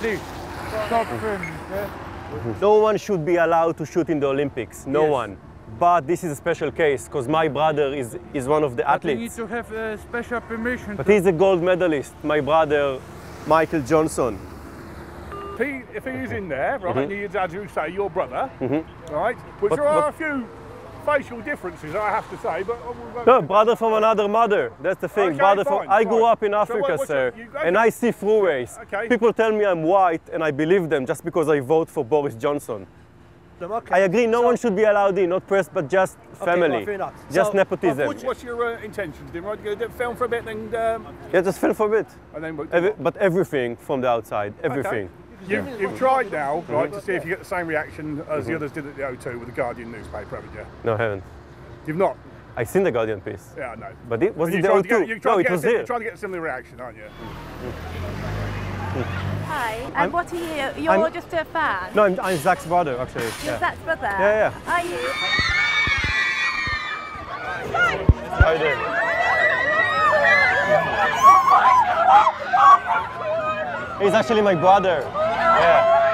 Please, stop filming, yeah? No one should be allowed to shoot in the Olympics. No Yes. one. But this is a special case because my brother is, is one of the But you need to have uh, special permission. But to- he's a gold medalist. My brother, Michael Johnson. If he, if he is in there, right, and you, as you say, your brother, Mm-hmm. right, which But- there are but- a few facial differences, I have to say, but. uh, No, brother from another mother. That's the thing. Okay, brother fine, from. I grew up in Africa, what- what's sir, your- you- and I see through race. Okay. People tell me I'm white, and I believe them just because I vote for Boris Johnson. Okay. I agree. No So- one should be allowed in, not press, but just family, right, fair enough. just So, nepotism. What's, what's your uh, intentions, then? Right, you gonna film for a bit, and um, Yeah, just film for a bit. and then we'll- Every, but everything from the outside, everything. You've, you've tried now, mm-hmm. right, to see if you get the same reaction as the others did at the O2 with the Guardian newspaper, haven't you? No, I haven't. You've not. I've seen the Guardian piece, Yeah, I know. but it was But it you're the trying to get, O2? you're trying No, to it get a was sim- here. You're trying to get a similar reaction, aren't you? Mm-hmm. Hi, and I'm- what are you? You're I'm- just a fan? No, I'm, I'm Zac's brother, actually. You're Yeah. Zac's brother? Yeah, yeah. Are you? How you doing? He's actually my brother. Yeah.